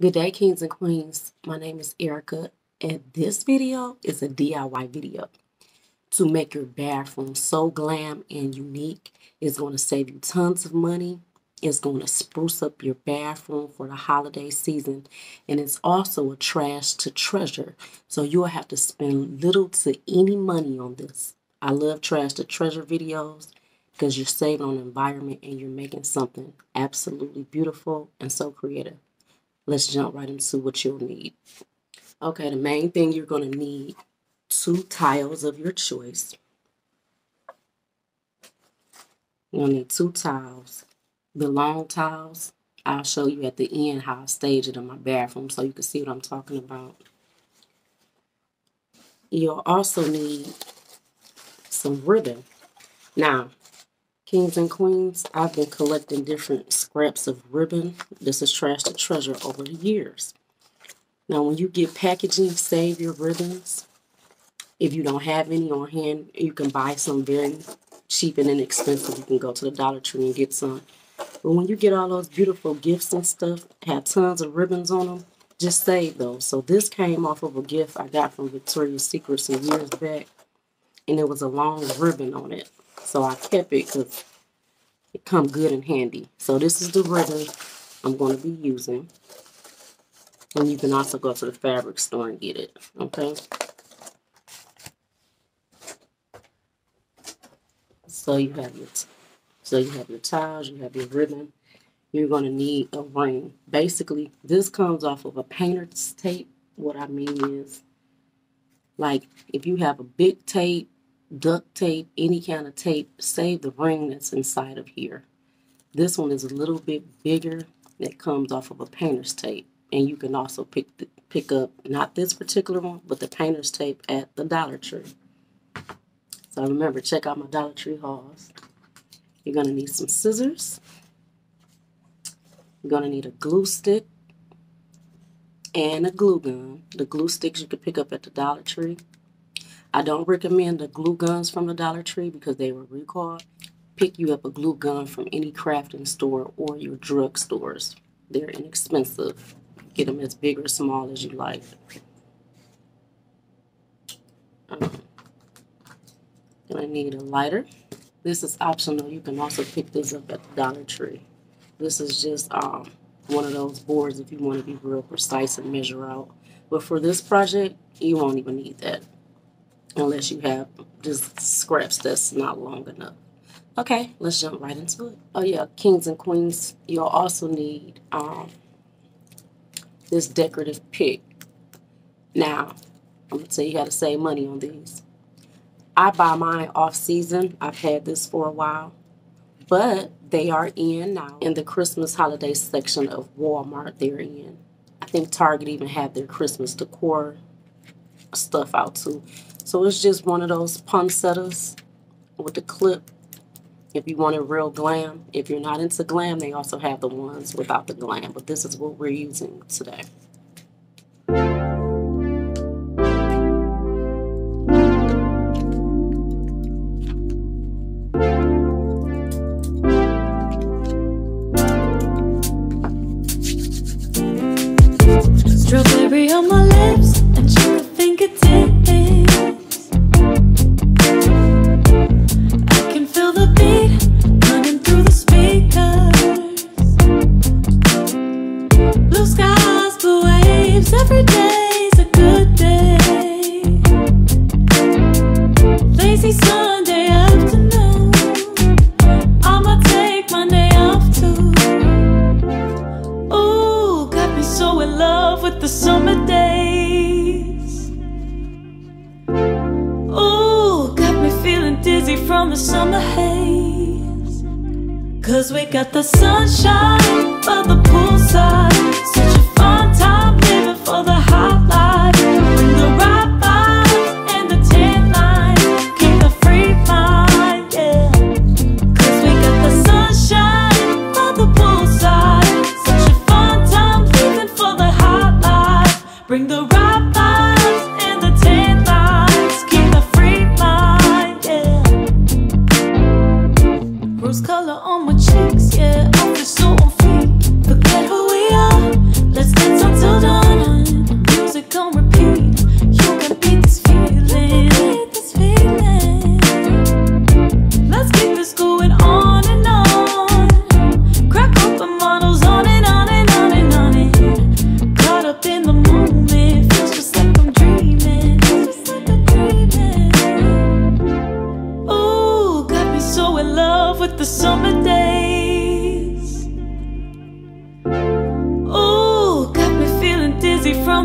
Good day, kings and queens. My name is Erica, and this video is a DIY video to make your bathroom so glam and unique. It's going to save you tons of money. It's going to spruce up your bathroom for the holiday season, and it's also a trash to treasure. So you'll have to spend little to any money on this. I love trash to treasure videos because you're saving on the environment and you're making something absolutely beautiful and so creative let's jump right into what you'll need. Okay, the main thing you're going to need two tiles of your choice. You'll need two tiles. The long tiles, I'll show you at the end how I stage it in my bathroom so you can see what I'm talking about. You'll also need some ribbon. Now, Kings and Queens, I've been collecting different scraps of ribbon. This is trash to treasure over the years. Now, when you get packaging, save your ribbons. If you don't have any on hand, you can buy some very cheap and inexpensive. You can go to the Dollar Tree and get some. But when you get all those beautiful gifts and stuff, have tons of ribbons on them, just save those. So this came off of a gift I got from Victoria's Secret some years back. And it was a long ribbon on it. So I kept it because it come good and handy. So this is the ribbon I'm going to be using. And you can also go to the fabric store and get it. Okay. So you have your so you have your tiles, you have your ribbon. You're going to need a ring. Basically, this comes off of a painter's tape. What I mean is, like, if you have a big tape duct tape, any kind of tape, save the ring that's inside of here. This one is a little bit bigger that comes off of a painter's tape. And you can also pick pick up, not this particular one, but the painter's tape at the Dollar Tree. So remember, check out my Dollar Tree hauls. You're going to need some scissors. You're going to need a glue stick and a glue gun. The glue sticks you can pick up at the Dollar Tree. I don't recommend the glue guns from the Dollar Tree because they were recalled. Pick you up a glue gun from any crafting store or your drug stores. They're inexpensive. Get them as big or small as you like. Um, gonna need a lighter. This is optional. You can also pick this up at the Dollar Tree. This is just um, one of those boards if you want to be real precise and measure out. But for this project, you won't even need that unless you have just scraps that's not long enough. Okay, let's jump right into it. Oh yeah, kings and queens, you'll also need um, this decorative pick. Now, I'm gonna tell you how to save money on these. I buy mine off season. I've had this for a while, but they are in now in the Christmas holiday section of Walmart. They're in. I think Target even have their Christmas decor stuff out too. So it's just one of those poinsettias with the clip. If you want it real glam. If you're not into glam, they also have the ones without the glam. But this is what we're using today.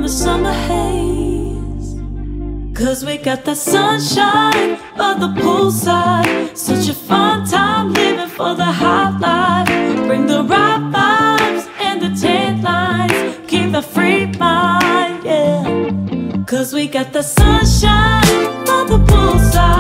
The summer haze. Cause we got the sunshine by the poolside. Such a fun time living for the hot life. Bring the right vibes and the tan lines. Keep the free mind, yeah. Cause we got the sunshine by the poolside.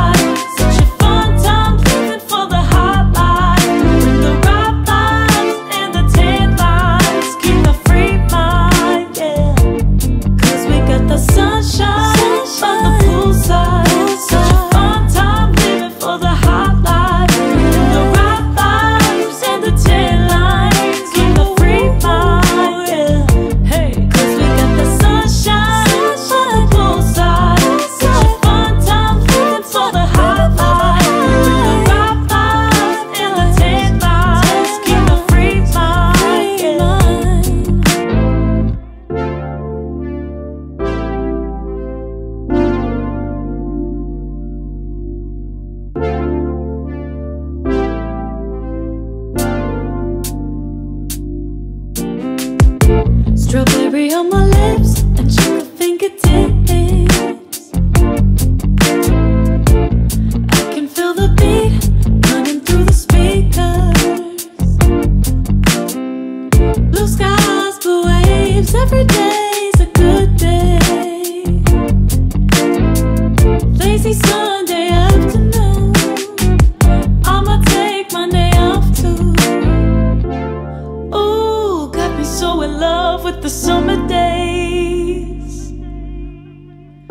In love with the summer days.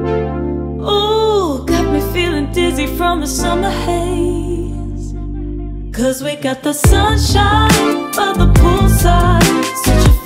Ooh, got me feeling dizzy from the summer haze. Cause we got the sunshine by the poolside. Such a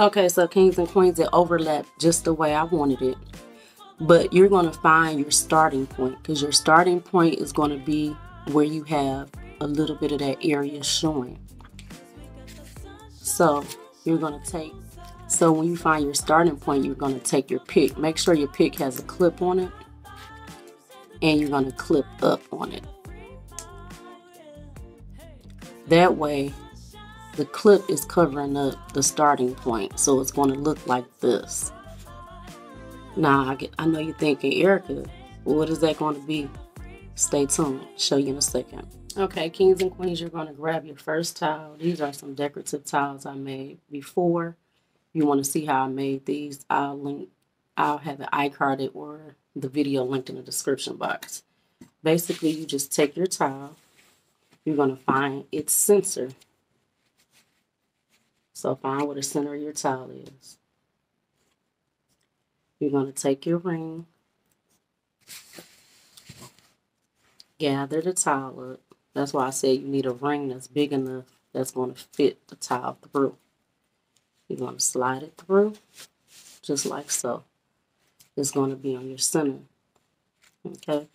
Okay, so kings and queens, it overlap just the way I wanted it. But you're going to find your starting point because your starting point is going to be where you have a little bit of that area showing. So you're going to take, so when you find your starting point, you're going to take your pick. Make sure your pick has a clip on it and you're going to clip up on it. That way, the clip is covering up the starting point, so it's going to look like this. Now, I, get, I know you're thinking, Erica, what is that going to be? Stay tuned. Show you in a second. Okay, kings and queens, you're going to grab your first tile. These are some decorative tiles I made before. You want to see how I made these? I'll link. I'll have the iCarded or the video linked in the description box. Basically, you just take your tile. You're going to find its center. So find where the center of your tile is. You're going to take your ring, gather the tile up. That's why I said you need a ring that's big enough that's going to fit the tile through. You're going to slide it through, just like so. It's going to be on your center. Okay?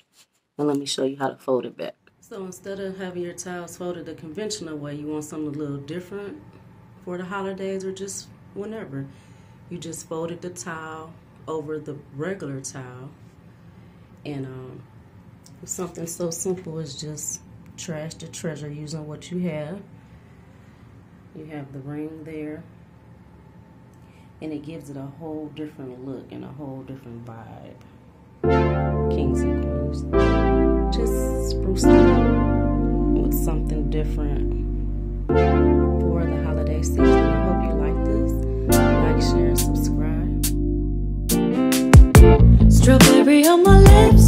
And let me show you how to fold it back. So instead of having your tiles folded the conventional way, you want something a little different for the holidays or just whenever. You just folded the towel over the regular towel. And um, something so simple is just trash the treasure using what you have. You have the ring there. And it gives it a whole different look and a whole different vibe. Kings and queens. Just spruce it up with something different Strawberry on my lips